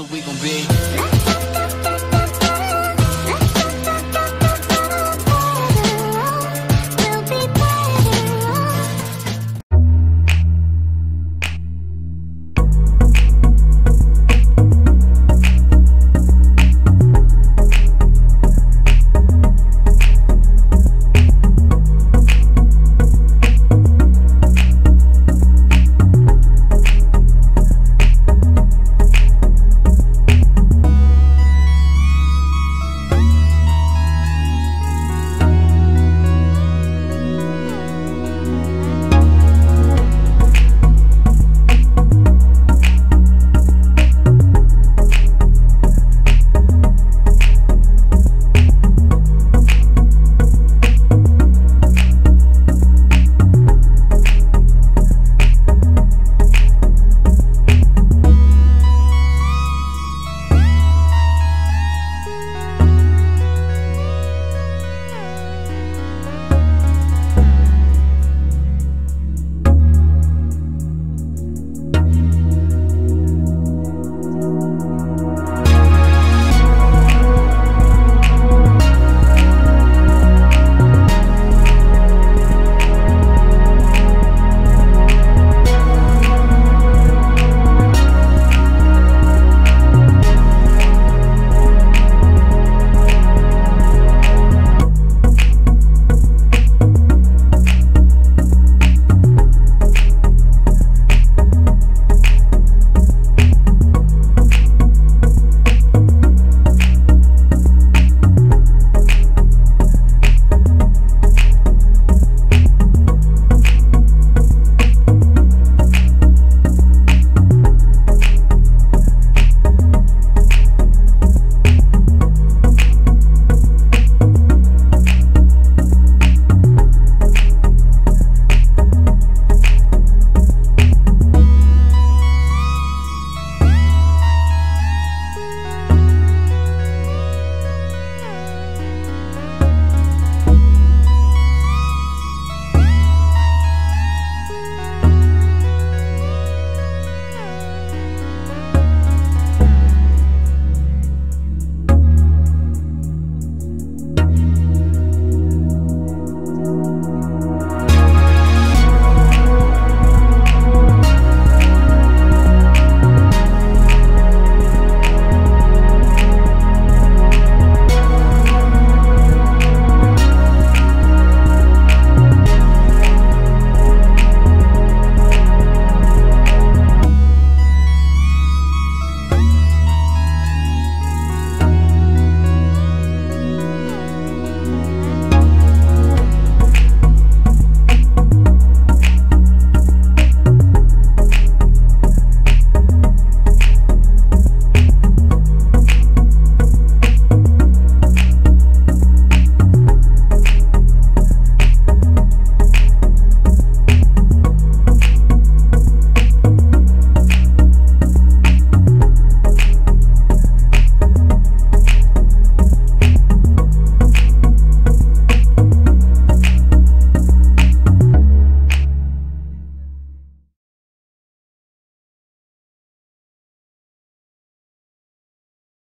what we gon' be.